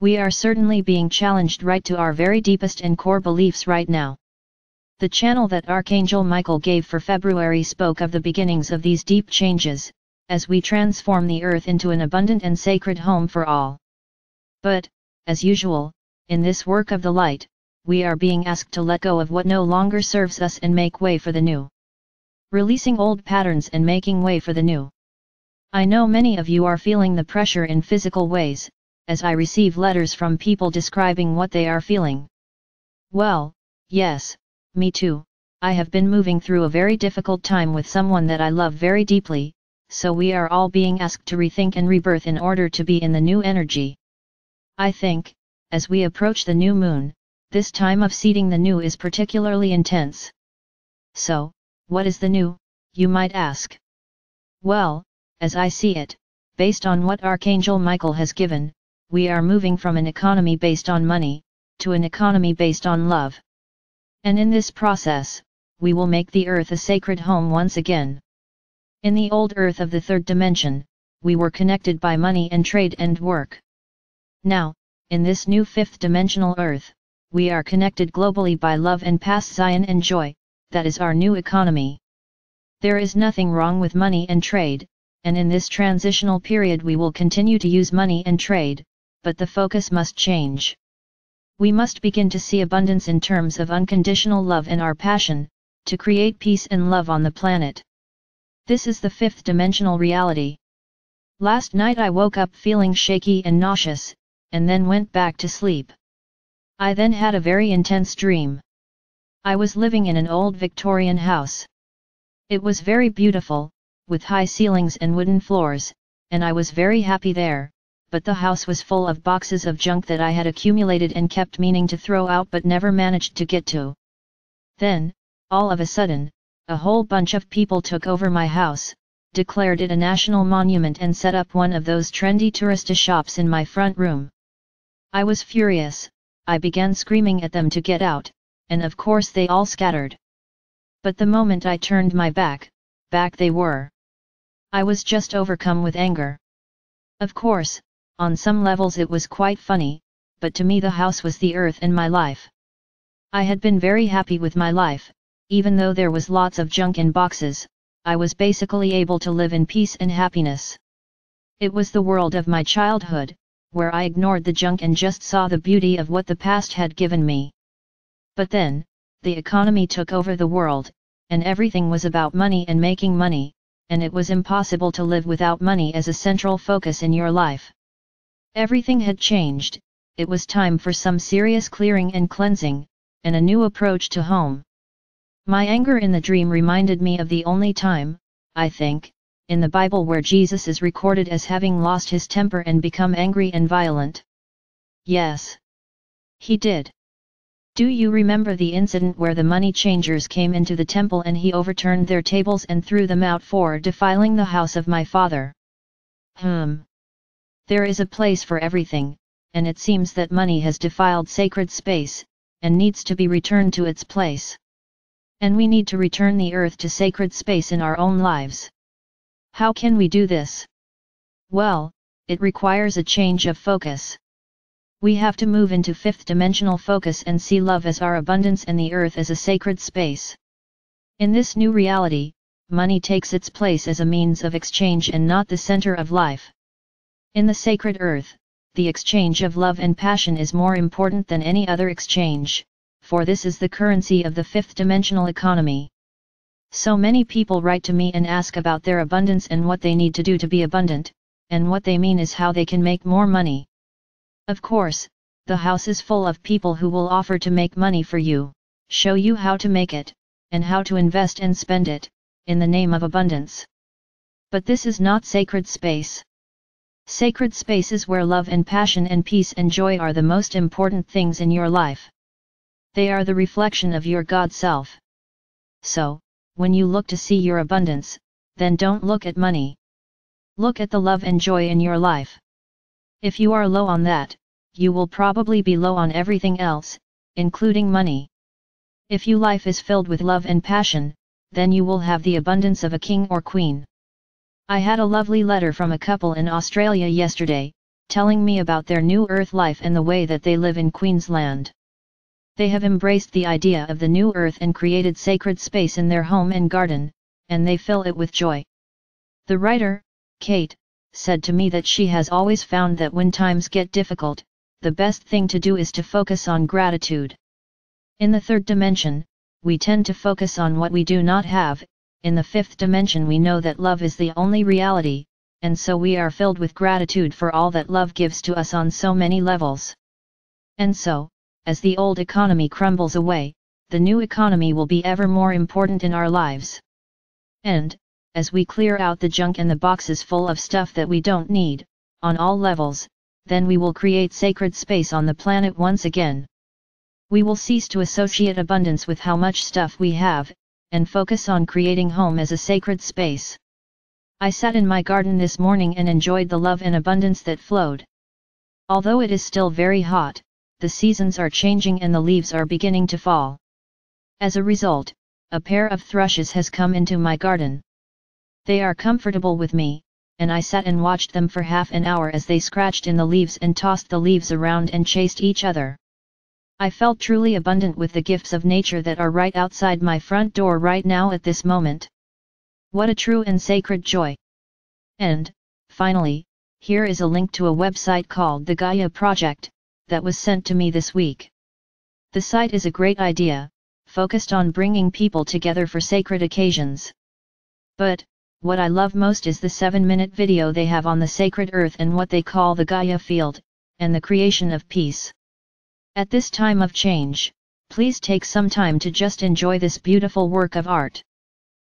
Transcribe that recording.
We are certainly being challenged right to our very deepest and core beliefs right now. The channel that Archangel Michael gave for February spoke of the beginnings of these deep changes, as we transform the earth into an abundant and sacred home for all. But, as usual, in this work of the light, we are being asked to let go of what no longer serves us and make way for the new. Releasing old patterns and making way for the new. I know many of you are feeling the pressure in physical ways, as I receive letters from people describing what they are feeling. Well, yes, me too, I have been moving through a very difficult time with someone that I love very deeply, so we are all being asked to rethink and rebirth in order to be in the new energy. I think, as we approach the new moon, this time of seeding the new is particularly intense. So, what is the new, you might ask? Well, as I see it, based on what Archangel Michael has given, we are moving from an economy based on money, to an economy based on love. And in this process, we will make the earth a sacred home once again. In the old earth of the third dimension, we were connected by money and trade and work. Now, in this new fifth dimensional earth, we are connected globally by love and past Zion and joy, that is our new economy. There is nothing wrong with money and trade, and in this transitional period we will continue to use money and trade, but the focus must change. We must begin to see abundance in terms of unconditional love and our passion, to create peace and love on the planet. This is the fifth dimensional reality. Last night I woke up feeling shaky and nauseous, and then went back to sleep. I then had a very intense dream. I was living in an old Victorian house. It was very beautiful, with high ceilings and wooden floors, and I was very happy there, but the house was full of boxes of junk that I had accumulated and kept meaning to throw out but never managed to get to. Then, all of a sudden, a whole bunch of people took over my house, declared it a national monument and set up one of those trendy tourista shops in my front room. I was furious, I began screaming at them to get out, and of course they all scattered. But the moment I turned my back, back they were. I was just overcome with anger. Of course, on some levels it was quite funny, but to me the house was the earth and my life. I had been very happy with my life, even though there was lots of junk in boxes, I was basically able to live in peace and happiness. It was the world of my childhood, where I ignored the junk and just saw the beauty of what the past had given me. But then, the economy took over the world, and everything was about money and making money, and it was impossible to live without money as a central focus in your life. Everything had changed, it was time for some serious clearing and cleansing, and a new approach to home. My anger in the dream reminded me of the only time, I think, in the Bible where Jesus is recorded as having lost his temper and become angry and violent. Yes. He did. Do you remember the incident where the money changers came into the temple and he overturned their tables and threw them out for defiling the house of my father? Hmm. There is a place for everything, and it seems that money has defiled sacred space, and needs to be returned to its place. And we need to return the earth to sacred space in our own lives. How can we do this? Well, it requires a change of focus. We have to move into fifth dimensional focus and see love as our abundance and the earth as a sacred space. In this new reality, money takes its place as a means of exchange and not the center of life. In the sacred earth, the exchange of love and passion is more important than any other exchange, for this is the currency of the fifth dimensional economy. So many people write to me and ask about their abundance and what they need to do to be abundant, and what they mean is how they can make more money. Of course, the house is full of people who will offer to make money for you, show you how to make it, and how to invest and spend it, in the name of abundance. But this is not sacred space. Sacred spaces where love and passion and peace and joy are the most important things in your life. They are the reflection of your God self. So, when you look to see your abundance, then don't look at money. Look at the love and joy in your life. If you are low on that, you will probably be low on everything else, including money. If your life is filled with love and passion, then you will have the abundance of a king or queen. I had a lovely letter from a couple in Australia yesterday, telling me about their new earth life and the way that they live in Queensland. They have embraced the idea of the new earth and created sacred space in their home and garden, and they fill it with joy. The writer, Kate, said to me that she has always found that when times get difficult, the best thing to do is to focus on gratitude. In the third dimension, we tend to focus on what we do not have, in the fifth dimension we know that love is the only reality, and so we are filled with gratitude for all that love gives to us on so many levels. And so, as the old economy crumbles away, the new economy will be ever more important in our lives. And, as we clear out the junk and the boxes full of stuff that we don't need, on all levels, then we will create sacred space on the planet once again. We will cease to associate abundance with how much stuff we have, and focus on creating home as a sacred space. I sat in my garden this morning and enjoyed the love and abundance that flowed. Although it is still very hot, the seasons are changing and the leaves are beginning to fall. As a result, a pair of thrushes has come into my garden. They are comfortable with me, and I sat and watched them for half an hour as they scratched in the leaves and tossed the leaves around and chased each other. I felt truly abundant with the gifts of nature that are right outside my front door right now at this moment. What a true and sacred joy! And, finally, here is a link to a website called the Gaia Project, that was sent to me this week. The site is a great idea, focused on bringing people together for sacred occasions. But, what I love most is the 7 minute video they have on the sacred earth and what they call the Gaia field, and the creation of peace. At this time of change, please take some time to just enjoy this beautiful work of art.